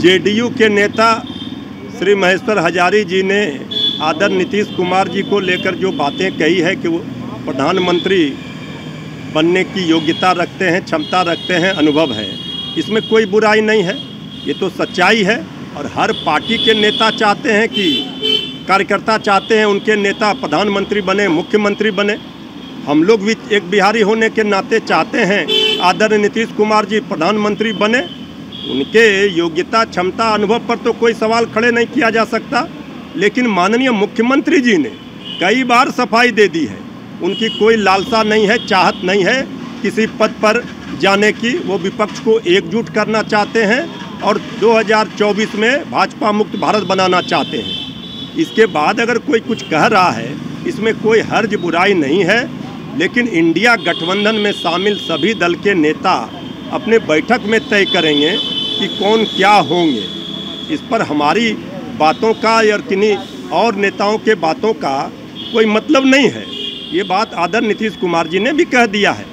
JDU के नेता श्री महेश्वर हजारी जी ने आदर नीतीश कुमार जी को लेकर जो बातें कही है कि वो प्रधानमंत्री बनने की योग्यता रखते हैं, क्षमता रखते हैं, अनुभव है। इसमें कोई बुराई नहीं है। ये तो सच्चाई है और हर पार्टी के नेता चाहते हैं कि कार्यकर्ता चाहते हैं उनके नेता प्रधानमंत्री बने, मुख्यमंत्री बने। हम लोग भी एक बिहारी होने के नाते चाहते हैं आदरणीय नीतीश कुमार जी प्रधानमंत्री बने। उनके योग्यता, क्षमता, अनुभव पर तो कोई सवाल खड़े नहीं किया जा सकता, लेकिन माननीय मुख्यमंत्री जी ने कई बार सफ़ाई दे दी है। उनकी कोई लालसा नहीं है, चाहत नहीं है किसी पद पर जाने की। वो विपक्ष को एकजुट करना चाहते हैं और 2024 में भाजपा मुक्त भारत बनाना चाहते हैं। इसके बाद अगर कोई कुछ कह रहा है, इसमें कोई हर्ज बुराई नहीं है, लेकिन इंडिया गठबंधन में शामिल सभी दल के नेता अपने बैठक में तय करेंगे कि कौन क्या होंगे। इस पर हमारी बातों का या किन्हीं और नेताओं के बातों का कोई मतलब नहीं है। ये बात आदर नीतीश कुमार जी ने भी कह दिया है।